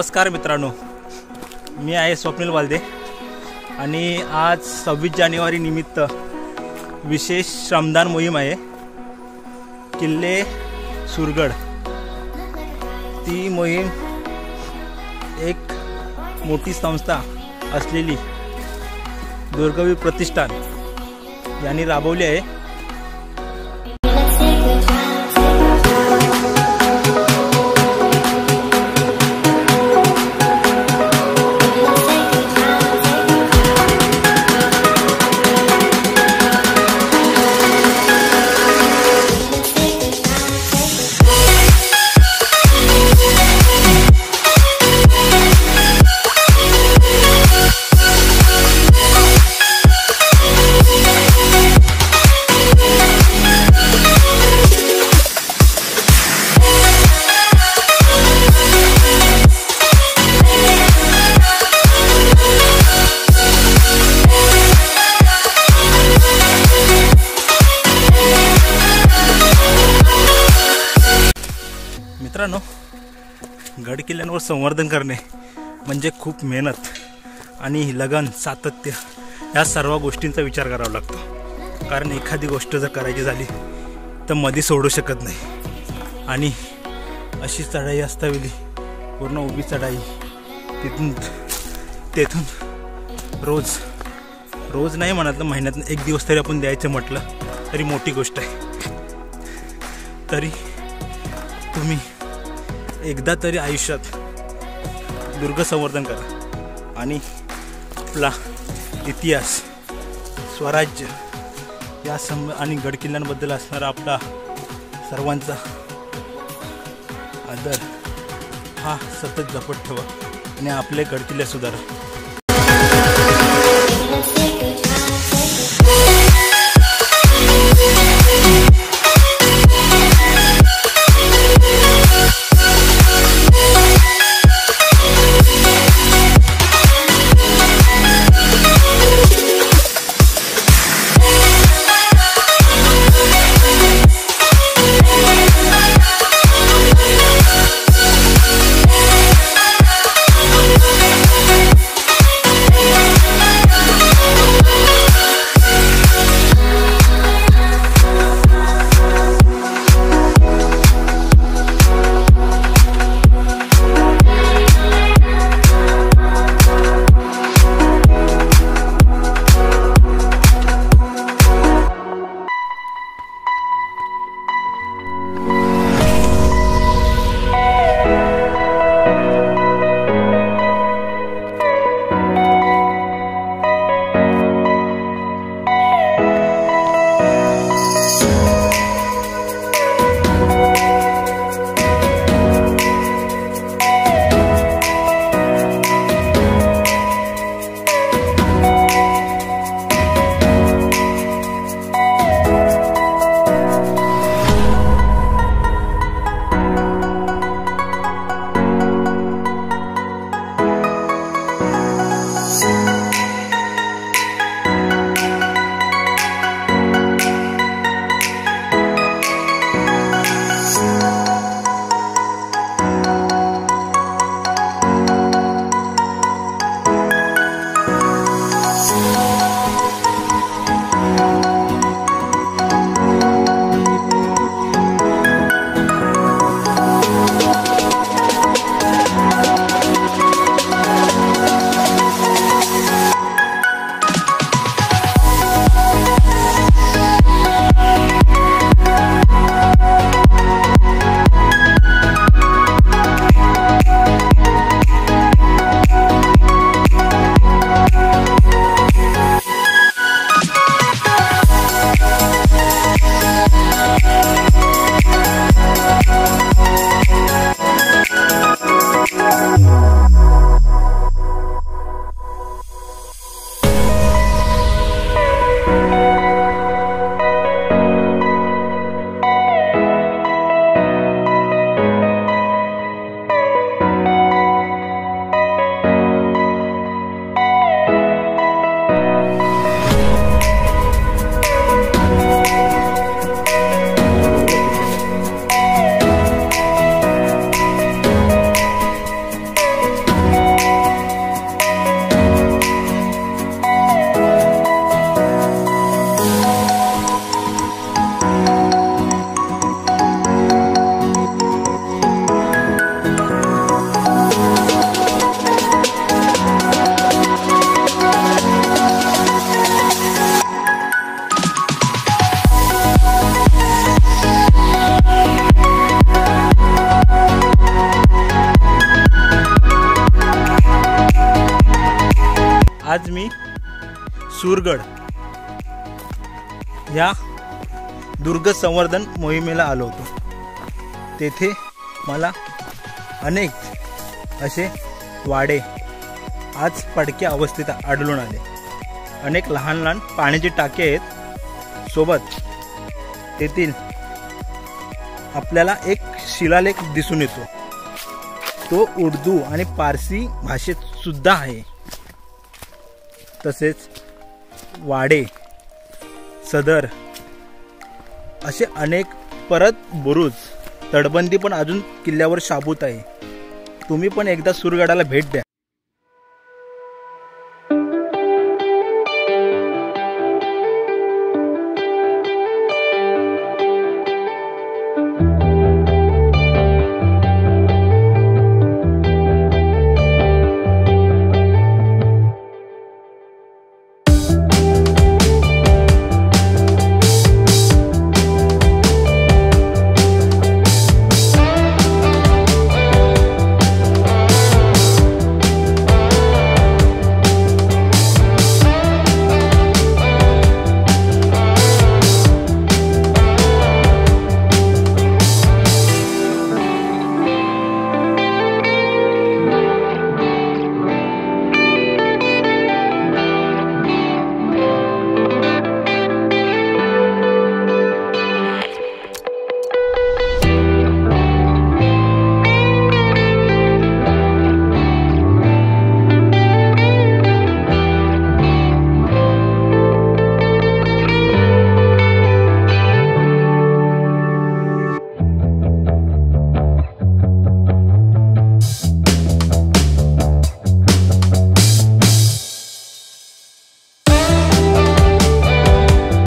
नमस्कार मित्रांनो. मी आहे स्वप्नील वालदे आणि आज सव्वीस जानेवारी निमित्त विशेष श्रमदान मोहीम आहे. किल्ले सुरगड. ती मोहीम एक मोठी संस्था असलेली दुर्गवी प्रतिष्ठान यांनी राबवली आहे. गडकिल्ल्यांवर संवर्धन करणे म्हणजे खूप मेहनत आणि लगन सातत्य या सर्व गोष्टींचा विचार करावा लागतो. कारण एखादी गोष्ट जर करायची झाली तर मध्ये सोडू शकत नाही. आणि अशी चढाई असतावेली पूर्ण उभी चढाई तिथून तेथून रोज रोज नाही म्हणाल महिन्यातून एक दिवस तरी आपण द्यायचं म्हटलं तरी मोठी गोष्ट आहे. तरी तुम्ही एकदा तरी आयुष्यात दुर्ग संवर्धन करा. आणि आपला इतिहास स्वराज्य या सम आणि गडकिल्ल्यांबद्दल असणारा आपला सर्वांचा आदर. हा सतत जपत ठेवा आणि आपले गडकिल्ले सुधारा. सूरगड. या दुर्ग संवर्धन मोहिमेला आलो होतो. तेथे मला अनेक असे वाडे आज पडक्या अवस्थेत आढळून आले. अनेक लहान लहान पाण्याची टाके आहेत. सोबत तेथील आपल्याला एक शिलालेख दिसून येतो. तो उर्दू आणि पारसी भाषेत सुद्धा आहे. तसेच वाडे सदर असे अनेक परत बुरुज तटबंदी पण अजून किल्ल्यावर शाबूत आहे. तुम्ही पण एकदा सुरगडाला भेट द्या.